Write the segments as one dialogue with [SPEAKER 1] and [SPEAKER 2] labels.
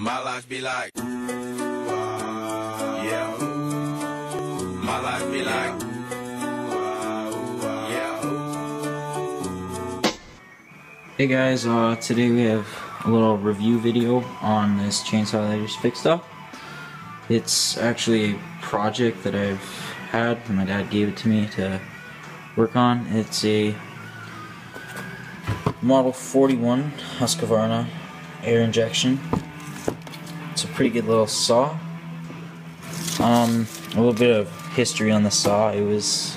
[SPEAKER 1] My life be like.
[SPEAKER 2] Hey guys, uh, today we have a little review video on this chainsaw that I just fixed up. It's actually a project that I've had, my dad gave it to me to work on. It's a Model 41 Husqvarna air injection. It's a pretty good little saw. Um, a little bit of history on the saw. It was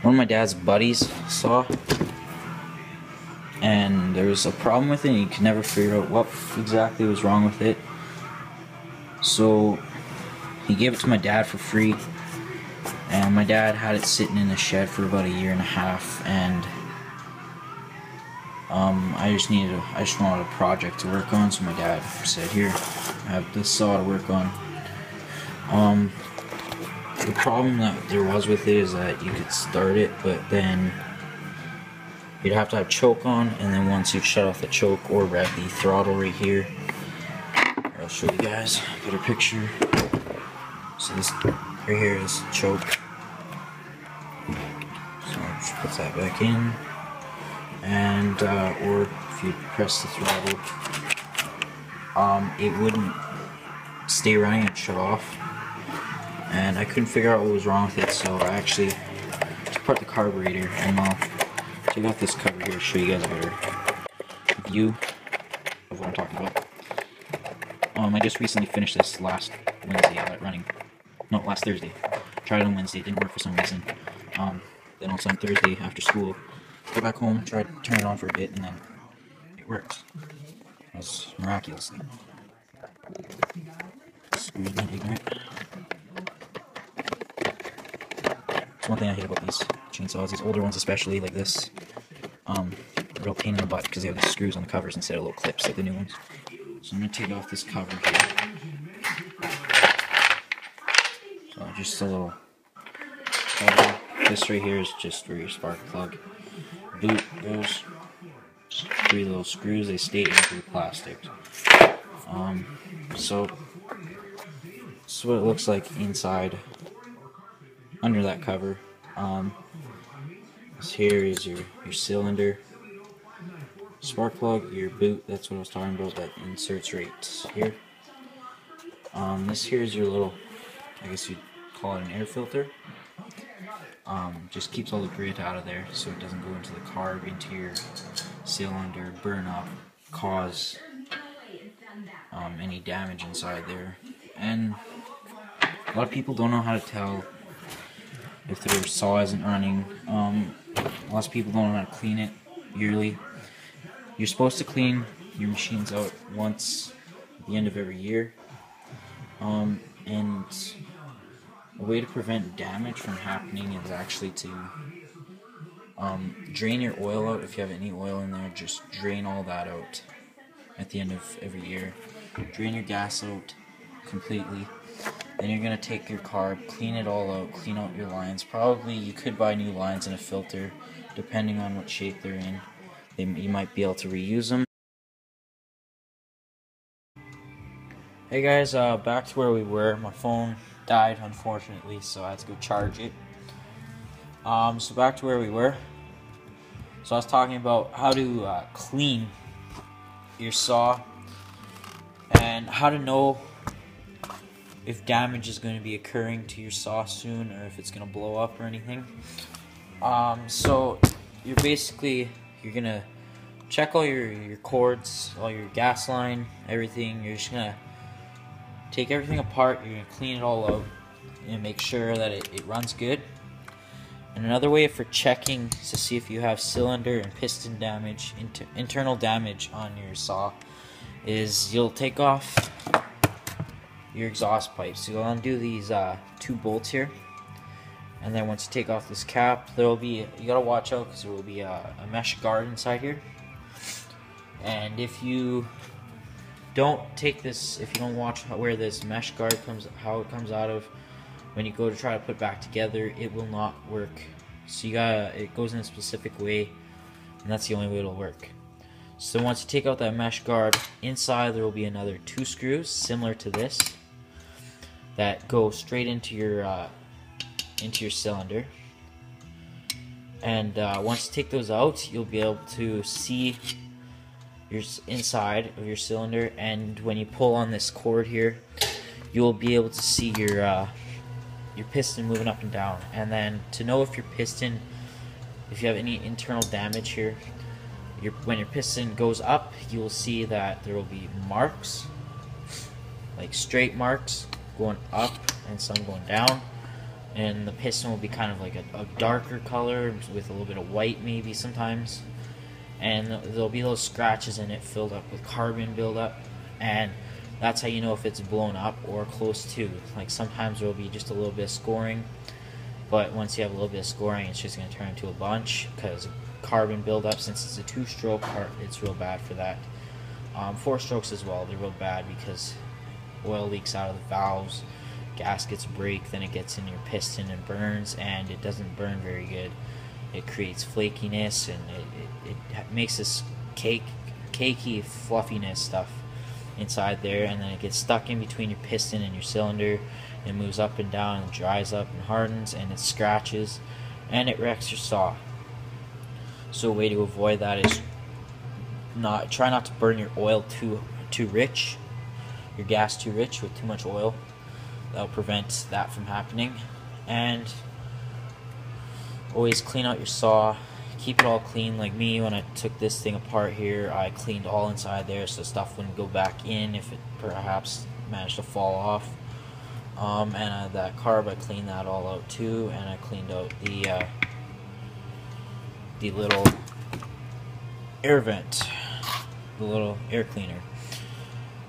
[SPEAKER 2] one of my dad's buddies' saw and there was a problem with it and he could never figure out what exactly was wrong with it so he gave it to my dad for free and my dad had it sitting in the shed for about a year and a half and um, I just needed a, I just wanted a project to work on so my dad said here I have this saw to work on um, the problem that there was with it is that you could start it but then You'd have to have choke on, and then once you shut off the choke or rev the throttle right here, I'll show you guys a better picture. So this right here is choke. So just put that back in, and uh, or if you press the throttle, um, it wouldn't stay running and shut off. And I couldn't figure out what was wrong with it, so I actually took apart the carburetor and I'll take off this cover here to show you guys a better view of what I'm talking about. Um, I just recently finished this last Wednesday. I it running. No, last Thursday. Tried it on Wednesday. Didn't work for some reason. Um, then also on Thursday after school, go back home, try to turn it on for a bit, and then it works. It was miraculous. Screws not ignorant. That's one thing I hate about these chainsaws, these older ones especially, like this. Um, real pain in the butt because they have the screws on the covers instead of little clips like the new ones. So I'm going to take off this cover here. So just a little cover. This right here is just for your spark plug. Boot goes. Three little screws, they stay into the plastic. Um, so, this is what it looks like inside under that cover. Um, this here is your, your cylinder, spark plug, your boot, that's what I was talking about, that inserts right here. Um, this here is your little, I guess you'd call it an air filter. Um, just keeps all the grit out of there so it doesn't go into the carb, into your cylinder, burn up, cause um, any damage inside there. And a lot of people don't know how to tell if their saw isn't running. Um, lots of people don't know how to clean it yearly. You're supposed to clean your machines out once at the end of every year. Um, and a way to prevent damage from happening is actually to um, drain your oil out. If you have any oil in there, just drain all that out at the end of every year. Drain your gas out completely. Then you're going to take your carb, clean it all out, clean out your lines. Probably you could buy new lines and a filter, depending on what shape they're in. They, you might be able to reuse them. Hey guys, uh, back to where we were. My phone died, unfortunately, so I had to go charge it. Um, so back to where we were. So I was talking about how to uh, clean your saw and how to know if damage is going to be occurring to your saw soon or if it's going to blow up or anything. Um, so you're basically you're gonna check all your your cords, all your gas line, everything. You're just gonna take everything apart. You're gonna clean it all out and make sure that it, it runs good. And another way for checking is to see if you have cylinder and piston damage, inter internal damage on your saw, is you'll take off your exhaust pipes. So you'll undo these uh, two bolts here. And then once you take off this cap, there will be, you gotta watch out because there will be a, a mesh guard inside here. And if you don't take this, if you don't watch where this mesh guard comes, how it comes out of, when you go to try to put back together, it will not work. So you gotta, it goes in a specific way, and that's the only way it'll work. So once you take out that mesh guard, inside there will be another two screws similar to this that go straight into your uh, into your cylinder. And uh, once you take those out, you'll be able to see your inside of your cylinder. And when you pull on this cord here, you'll be able to see your uh, your piston moving up and down. And then to know if your piston, if you have any internal damage here, your, when your piston goes up, you will see that there will be marks, like straight marks going up and some going down. And the piston will be kind of like a, a darker color with a little bit of white maybe sometimes. And there'll be little scratches in it filled up with carbon buildup. And that's how you know if it's blown up or close to. Like sometimes there will be just a little bit of scoring. But once you have a little bit of scoring, it's just going to turn into a bunch because carbon buildup, since it's a two-stroke, part, it's real bad for that. Um, four strokes as well, they're real bad because oil leaks out of the valves, gaskets break, then it gets in your piston and burns, and it doesn't burn very good. It creates flakiness and it, it, it makes this cake, cakey fluffiness stuff inside there, and then it gets stuck in between your piston and your cylinder. It moves up and down and dries up and hardens, and it scratches, and it wrecks your saw. So a way to avoid that is not try not to burn your oil too too rich your gas too rich with too much oil. That'll prevent that from happening. And always clean out your saw. Keep it all clean. Like me, when I took this thing apart here, I cleaned all inside there so stuff wouldn't go back in if it perhaps managed to fall off. Um, and uh, that carb, I cleaned that all out too, and I cleaned out the uh, the little air vent, the little air cleaner.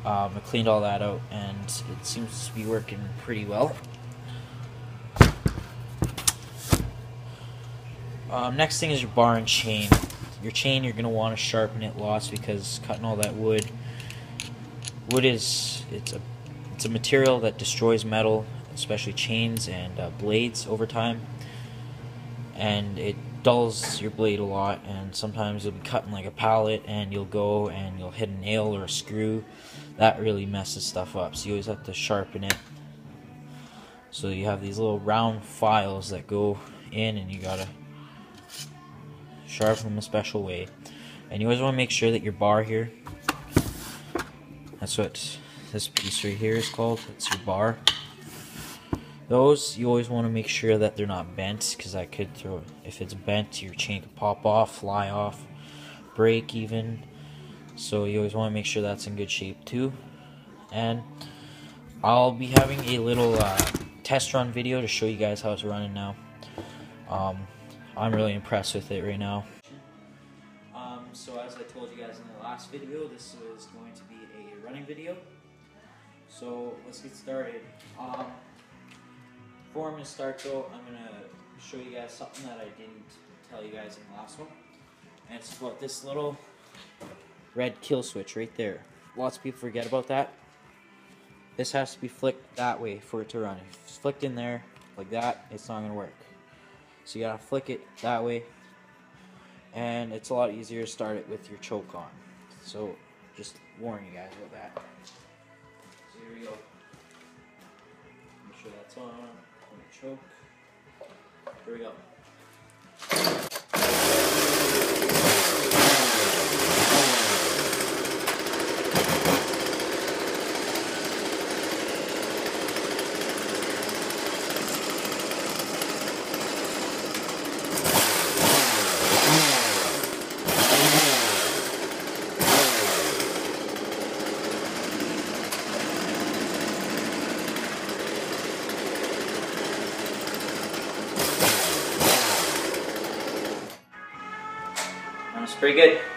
[SPEAKER 2] Um, I cleaned all that out and it seems to be working pretty well. Um, next thing is your bar and chain. Your chain, you're going to want to sharpen it lots because cutting all that wood, wood is, it's a, it's a material that destroys metal, especially chains and uh, blades over time. And it dulls your blade a lot and sometimes you'll be cutting like a pallet and you'll go and you'll hit a nail or a screw that really messes stuff up so you always have to sharpen it so you have these little round files that go in and you gotta sharpen them a special way and you always want to make sure that your bar here that's what this piece right here is called it's your bar those, you always want to make sure that they're not bent, because that could throw, if it's bent, your chain could pop off, fly off, break even. So you always want to make sure that's in good shape too. And I'll be having a little uh, test run video to show you guys how it's running now. Um, I'm really impressed with it right now. Um, so as I told you guys in the last video, this is going to be a running video. So let's get started. Um, before I'm going to start though, I'm going to show you guys something that I didn't tell you guys in the last one. And it's about this little red kill switch right there. Lots of people forget about that. This has to be flicked that way for it to run. If it's flicked in there like that, it's not going to work. So you got to flick it that way. And it's a lot easier to start it with your choke on. So just warn you guys about that. So here we go. Make sure that's on choke. Here we go. Pretty good.